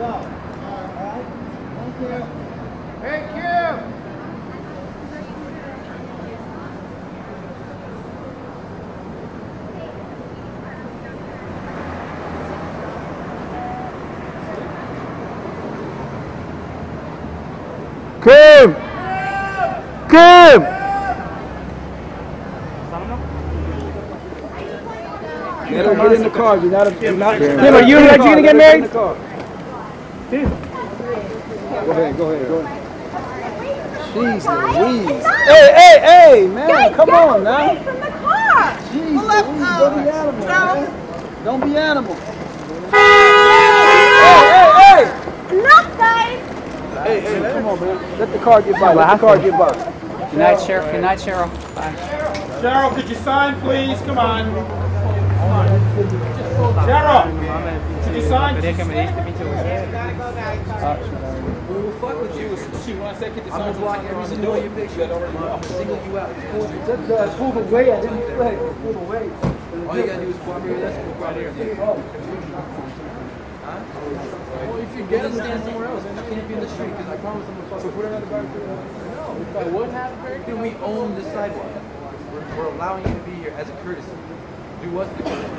go. All right. Thank you. Thank you. Kim! Kim! Get, get in the car. You're not. You're not. Kim, are you and Reggie gonna get married? Go ahead. Go ahead. Go ahead. Jeez Louise. Hey, hey, hey, man. Guys, come get on away now. from the car. Jeez Pull up, Louise. uh, Don't be animal, no. man. Don't be animal. Hey, Enough, guys. Hey, hey, come on, man. Let the car get by. Let the car get by. Good night, Sheriff. Good night, Cheryl. Bye. Cheryl, could you sign, please? Come on. Cheryl, could you sign? We'll fuck with you. She wants that kid to sign. I'm gonna block every single your picture. I'm single you out. Just uh, move away. I didn't play. Move away. All you gotta do is cooperate. That's what right here. Well, if you get him, stand somewhere else. You can't be in the street because I promise I'm gonna fuck. So put her on the back. No, if I would have her, then we own the sidewalk. We're, we're allowing you to be here as a courtesy. Do us the courtesy.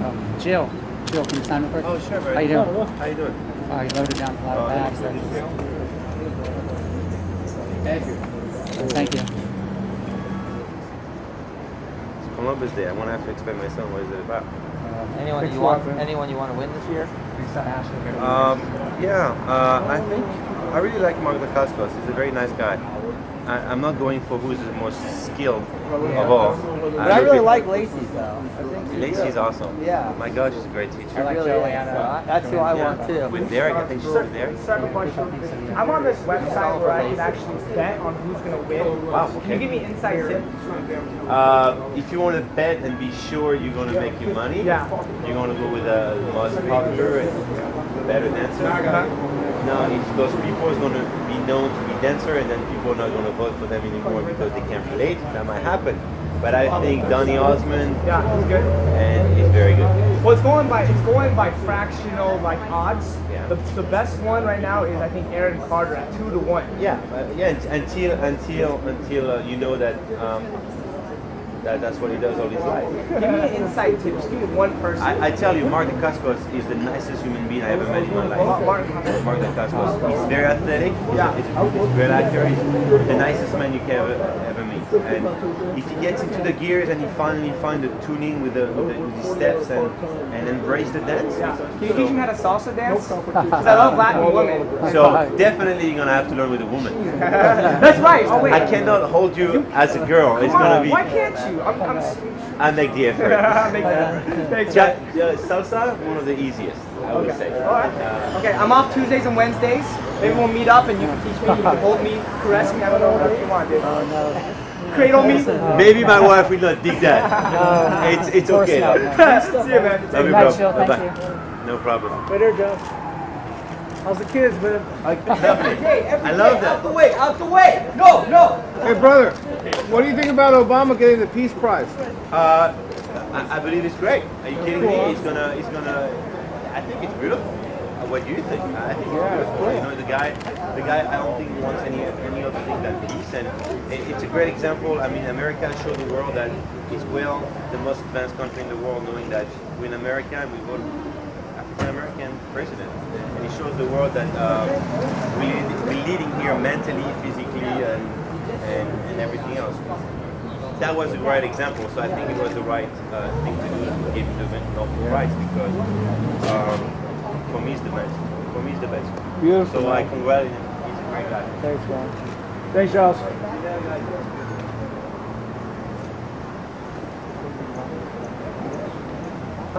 Oh, Gilles. Gilles, can you sign real quick? Oh, sure, bro. How you doing? How you doing? Oh, you loaded down a lot of bags. there. Thank you. Thank you. It's Columbus Day. I want to have to explain myself what is it about. Anyone you want? Anyone you want to win this year? Um, yeah, uh, I think I really like Mark Dacascos. He's a very nice guy. I, I'm not going for who's the most skilled of all. But I really like Lacey's though. I think Lacey's good. awesome. Yeah. My God, she's a great teacher. I really is. That's who I want too. With Derek, I think she's with Derek. I'm on this website where I can actually bet on who's going to win. Wow, Can you give me inside tips? Uh, if you want to bet and be sure you're going to make your money, Yeah. you're going to go with the most popular and better dancer. Now, if those people is going to be known to be dancer and then people are not going to vote for them anymore because they can't relate, that might happen. But I think Donny Osmond Yeah, he's good. and he's very good. Well, it's going by it's going by fractional like odds. Yeah. The, the best one right now is I think Aaron Carter at two to one. Yeah, yeah. Until until until uh, you know that um, that that's what he does all his life. Give me an inside tip. Just give me one person. I, I tell you, Mark Dacascos is the nicest human being I ever met in my life. Mark- Mark Dacascos. He's very athletic. He's, Yeah. a, he's, a, he's a great actor. He's the nicest man you can ever, ever meet. And if he gets into the gears and he finally find the tuning with the, with the, with the steps and, and embrace the dance. yeah. Can you teach me how to salsa dance? Because I love Latin women. So definitely you're gonna have to learn with a woman. That's right. Oh wait. I cannot hold you as a girl. It's gonna be. Why can't you? I'm. I'm I make the effort. I Make that. Thanks, Ja- man. ja, salsa, one of the easiest, I would say. All right. Uh, okay, I'm off Tuesdays and Wednesdays. Maybe we'll meet up and you can teach me. You can hold me, caress me. I don't know whatever you want, dude. Cradle me. Maybe my wife will not dig that. it's it's okay though. See you, man. Love you, Night, bro. Gilles. Thank Bye-bye. No problem. Later, Joe. How's the kids, man? I, Every day, every I love day. that. Out the way, out the way. No, no. Hey, brother, what do you think about Obama getting the Peace Prize? Uh, I, I believe it's great. Are you kidding me? It's gonna it's gonna. I think it's beautiful. Uh, What do you think? I think it's beautiful. You know, the guy, the guy. I don't think wants any any other thing than peace, and it, it's a great example. I mean, America showed the world that it's well the most advanced country in the world, knowing that we're in America and we vote African American president, and it shows the world that uh, we we're leading here mentally, physically, and and, and everything else. That was a great example, so I think it was the right uh, thing to do to give him the Nobel Prize because um, for me, it's the best. For me, it's the best. Beautiful. So I congratulate him. He's a great guy. Thanks, man. Thanks, Charles. O